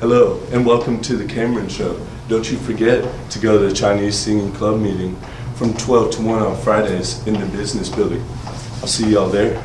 Hello, and welcome to the Cameron Show. Don't you forget to go to the Chinese Singing Club meeting from 12 to 1 on Fridays in the business building. I'll see y'all there.